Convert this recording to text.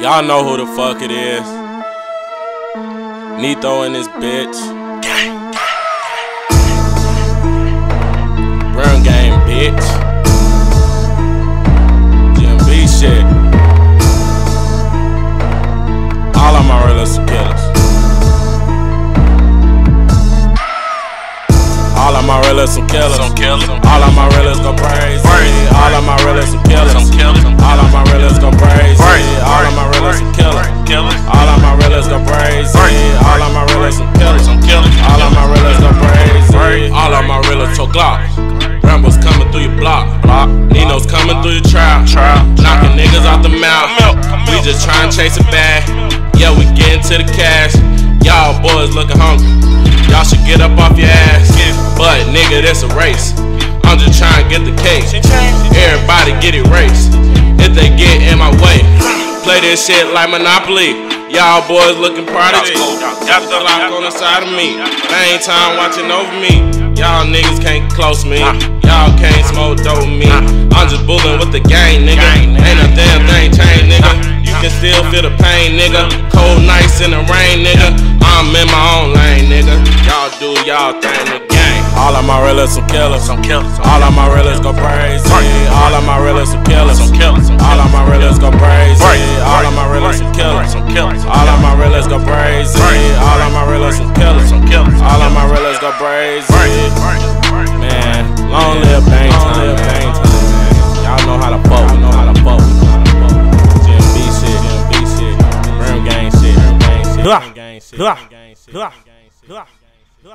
Y'all know who the fuck it is. Nito in this bitch. Brown game, bitch. GMB shit. All of my realest killers. All of my realest killers. Killers. All of my realest go crazy. Through your block. Block. Nino's coming through your trap. Trap. Knocking niggas out the mouth. Come out, come We just trying to chase a bag. Yeah, we getting to the cash. Y'all boys looking hungry. Y'all should get up off your ass. But nigga, this a race. I'm just trying to get the cake. Everybody get erased if they get in my way. Play this shit like Monopoly. Y'all boys looking prodigy. Got the lock on the side of me. Main time watching over me. Y'all niggas can't close me. Y'all can't smoke dope with me. I'm just bullin' with the gang, nigga. Ain't a damn thing changed, nigga. You can still feel the pain, nigga. Cold nights in the rain, nigga. I'm in my own lane, nigga. Y'all do y'all thing, the gang. All of my realists some killers. Some killers. All of my realists go crazy. All of my realists some killers. Some killers. All of my realists go crazy. All of my realists some killers. Some killers. All of my realists go crazy. All of my realists some killers. Some killers. All of my realists go crazy. 对吧？对吧？对？对？对？